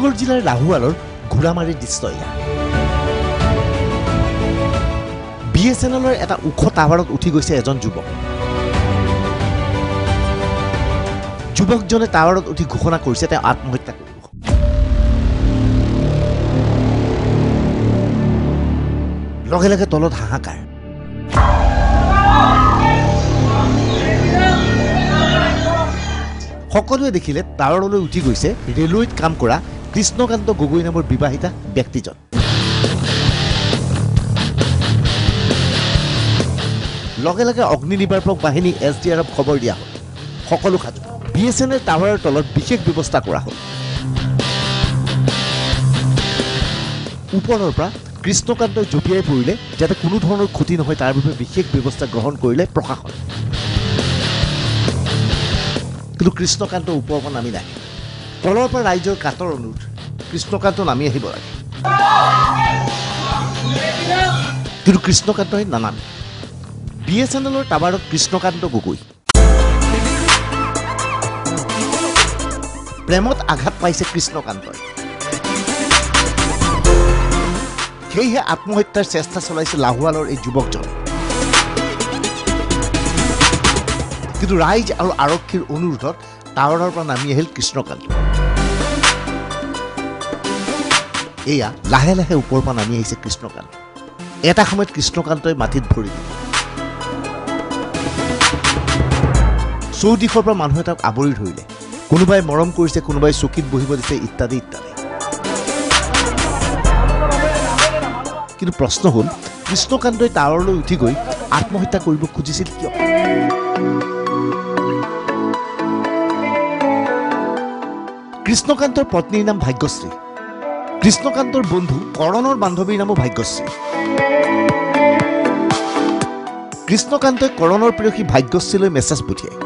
ডিব্ৰুগড় জিলাৰ লাহোৱালৰ ঘোঁৰামাৰীৰ দৃশ্য এয়া বি এছ এন এলৰ এটা ওখ টাৱাৰত উঠি গৈছে এজন যুৱক। যুৱকজনে টাৱাৰত উঠি ঘোষণা কৰিছে তেওঁ আত্মহত্যা কৰিব। লগে লগে তলত হাহাকাৰ। সকলোৱে দেখিলে টাৱাৰলৈ উঠি গৈছে ৰেলৱেত কাম কৰা কৃষ্ণকান্ত গগৈ নামৰ বিবাহিতা ব্যক্তিজন। লগে লগে অগ্নি নিৰ্বাপক বাহিনী এছ ডি আৰক খবৰ দিয়া হ'ল। সকলো সাজু। বি এছ এন এল টাৱাৰৰ তলত বিশেষ ব্যৱস্থা কৰা হ'ল। ওপৰৰ পৰা কৃষ্ণকান্তই জঁপিয়াই পৰিলে যাতে কোনো ধৰণৰ ক্ষতি নহয় তাৰ বাবে বিশেষ ব্যৱস্থা গ্ৰহণ কৰিলে প্ৰশাসন। কিন্তু কৃষ্ণকান্ত ওপৰৰ পৰা নামি নাহে। তলৰ পৰা ৰাইজৰ কাটৰ অনুৰোধ। কৃষ্ণকান্ত নামি আহিব লাগে। কিন্তু কৃষ্ণকান্তই নানামে। বি এছ এন এলৰ টাৱাৰত কৃষ্ণকান্ত গগৈ। প্ৰেমত আঘাত পাইছে কৃষ্ণকান্তই। সেয়েহে আত্মহত্যাৰ চেষ্টা চলাইছে লাহোৱালৰ এই যুৱকজন। কিন্তু ৰাইজ আৰু আৰক্ষীৰ অনুৰোধত টাৱাৰৰ পৰা নামি আহিল কৃষ্ণকান্ত। এয়া লাহে লাহে ওপৰৰ পৰা নামি আহিছে কৃষ্ণকান্ত। এটা সময়ত কৃষ্ণকান্তই মাটিত ভৰি দিলে। চৌদিশৰ পৰা মানুহে তেওঁক আৱৰি ধৰিলে। কোনোবাই মৰম কৰিছে কোনোবাই চকীত বহিব দিছে ইত্যাদি ইত্যাদি। কিন্তু প্ৰশ্ন হ'ল কৃষ্ণকান্তই টাৱাৰলৈ উঠি গৈ আত্মহত্যা কৰিব খুজিছিল কিয়? কৃষ্ণকান্তৰ পত্নীৰ নাম ভাগ্যশ্ৰী। কৃষ্ণকান্তৰ বন্ধু কৰণৰ বান্ধৱীৰ নামো ভাগ্যশ্ৰী। কৃষ্ণকান্তই কৰণৰ প্ৰেয়সী ভাগ্যশ্ৰীলৈ মেছেজ পঠিয়ায়।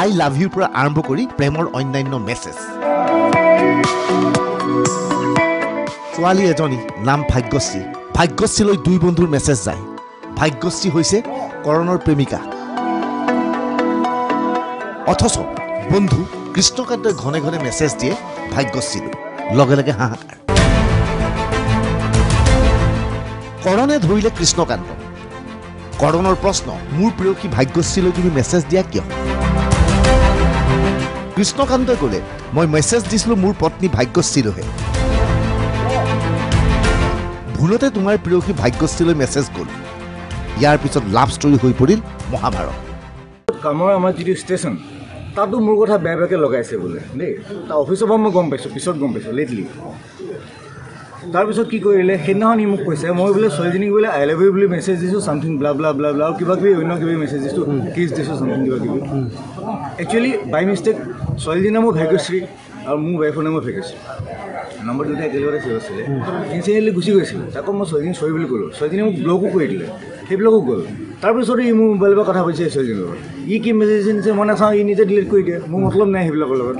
আই লাভ ইউৰ পৰা আৰম্ভ কৰি প্ৰেমৰ অন্যান্য মেছেজ। ছোৱালী এজনী নাম ভাগ্যশ্ৰী। ভাগ্যশ্ৰীলৈ দুই বন্ধুৰ মেছেজ যায়। ভাগ্যশ্ৰী হৈছে কৰণৰ প্ৰেমিকা। অথচ বন্ধু কৃষ্ণকান্তই ঘনে ঘনে মেছেজ দিয়ে ভাগ্যশ্ৰীলৈ। লগে লগে হাহাকাৰ কৰণে ধৰিলে কৃষ্ণকান্ত। কৰণৰ প্ৰশ্ন মোৰ প্ৰেয়সী ভাগ্যশ্ৰীলৈ তুমি মেছেজ দিয়া কিয়? কৃষ্ণকান্তই ক'লে মই মেছেজ দিছিলোঁ মোৰ পত্নী ভাগ্যশ্ৰীলৈহে। ভুলতে তোমাৰ প্ৰেয়সী ভাগ্যশ্ৰীলৈ মেছেজ গ'ল। ইয়াৰ পিছত লাভ ষ্টৰী হৈ পৰিল মহাভাৰত। কামৰ আমাৰ যিটো ষ্টেচন তাতো মোৰ কথা বেয়া বেয়াকৈ লগাইছে বোলে দেই। তাৰ অফিচৰ পৰা মই গম পাইছোঁ পিছত গম পাইছোঁ লেটলি তাৰপিছত কি কৰিলে সেইদিনাখন ই মোক কৈছে মই বোলে ছোৱালীজনীক বোলে আই লাভ ইউ বুলি মেছেজ দিছোঁ something blah blah blah blah আৰু কিবা কিবি অন্য কিবি মেছেজ দিছোঁ কিছ দিছোঁ ছামথিং কিবা কিবি একচুৱেলি বাই মিষ্টেক ছোৱালীজনীৰ নামো ভাগ্যশ্ৰী আৰু মোৰ ৱাইফৰ নামো ভাগ্যশ্ৰী নম্বৰ দুটা একেলগতে ছেভ আছিলে। ইনচিডেণ্টলি গুচি গৈছিল। তাকো মই ছোৱালীজনী চৰি বুলি ক'লোঁ। ছোৱালীজনীয়ে মোক ব্লকো কৰি দিলে। সেইবিলাকো গ'ল। তাৰপিছতে ই মোৰ মোবাইলৰ পৰা কথা পাতিছে ছোৱালীজনীৰ লগত। ই কি মেছেজ দিছে মই নাচাওঁ ই নিজে ডিলিট কৰি দিয়ে। মোৰ মতলব নাই সেইবিলাকৰ লগত।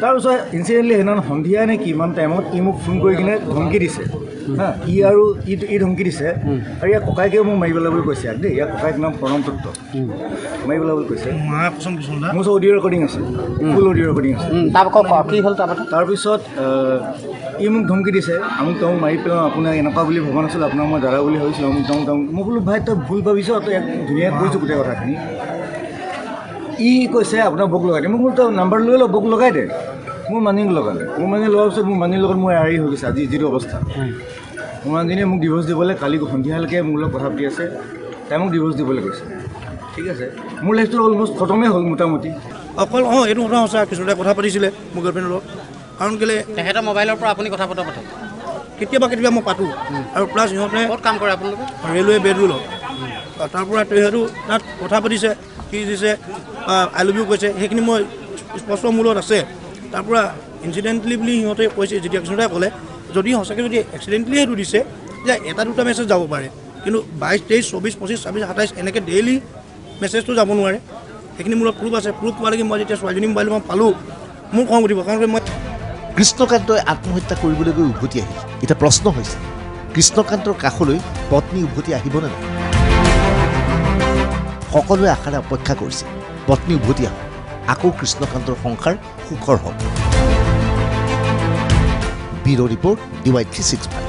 তাৰপিছত ইনচিডেণ্টলি সেইদিনাখন সন্ধিয়া নে কিমান টাইমত ই মোক ফোন কৰি কিনে ধমকি দিছে। হা ই আৰু ই ই ধমকি দিছে। আৰু ইয়াৰ ককাইকেও মোক মাৰি পেলাবলৈ কৈছে ইয়াক দেই। ইয়াৰ ককাইক নাম প্ৰণম দত্ত। মাৰি পেলাবলৈ কৈছে। মোৰ ওচৰত অডিঅ' ৰেকৰ্ডিং আছে। ফুল অডিঅ' ৰেকৰ্ডিং আছে। তাৰপৰা ক- কি হ'ল তাৰপৰা তাৰপিছত ই মোক ধমকি দিছে। আমুক তামুক মাৰি পেলাওঁ আপোনাক এনেকুৱা বুলি ভবা নাছিলোঁ আপোনাক মই দাদা বুলি ভাবিছিলোঁ। আমুক তামুক তামুক মই বোলো ভাই তই ভুল ভাবিছ তই ইয়াক ধুনীয়াকৈ কৈছোঁ গোটেই কথাখিনি। ই কৈছে আপোনাৰ বক লগাই দিয়ে মোক বোলো তই নাম্বাৰ লৈ ল বক লগাই দে। মোৰ মানি লগালে। মোৰ মানি লগোৱাৰ পিছত মোৰ মানিৰ লগত মই এৰি হৈ গৈছে আজি যিটো অৱস্থা। মোৰ মানুহজনীয়ে মোক ডিভৰ্চ দিবলৈ কালি সন্ধিয়ালৈকে মোৰ লগত কথা পাতি আছে। তাই মোক ডিভৰ্চ দিবলৈ কৈছে। ঠিক আছে। মোৰ লাইফটো অলমষ্ট খতমেই হ'ল মোটামুটি। অকল অঁ এইটো কথা সঁচা। কিছুমানে কথা পাতিছিলে মোৰ গাৰ্লফ্ৰেণ্ডৰ লগত। কাৰণ কেলৈ তেখেতৰ মোবাইলৰ পৰা আপুনি কথা পতা পাতে। কেতিয়াবা কেতিয়াবা মই পাতোঁ। আৰু প্লাছ সিহঁতে ক'ত কাম কৰে আপোনালোকে? ৰেলৱে বেডৰুলত তাৰ পৰা তেখেতো তাত কথা পাতিছে। কি দিছে আই লভ ইউ কৈছে সেইখিনি মই স্পষ্ট মোৰ লগত আছে। তাৰ পৰা বুলি সিহঁতে কৈছে যেতিয়া কিছুমানে ক'লে যদি সঁচাকৈ যদি এক্সিডেণ্টলি সেইটো দিছে তেতিয়া এটা দুটা মেছেজ যাব পাৰে। কিন্তু বাইছ তেইছ চৌবিছ পঁচিছ ছাব্বিছ সাতাইছ এনেকৈ ডেইলি মেছেজটো যাব নোৱাৰে। সেইখিনি মোৰ লগত প্ৰুফ আছে প্ৰুফ পোৱালৈকে মই যেতিয়া ছোৱালীজনী মোবাইল মই পালোঁ মোৰ খং উঠিব। কাৰণ মই কৃষ্ণকান্তই আত্মহত্যা কৰিবলৈ গৈ উভতি আহিল। এতিয়া প্ৰশ্ন হৈছে কৃষ্ণকান্তৰ কাষলৈ পত্নী উভতি আহিবনে নাই? সকলোৱে আশাৰে অপেক্ষা কৰিছে। পত্নী উভতি আহক আকৌ কৃষ্ণকান্তৰ সংসাৰ সুখৰ হওক bureau' report D Y three six five.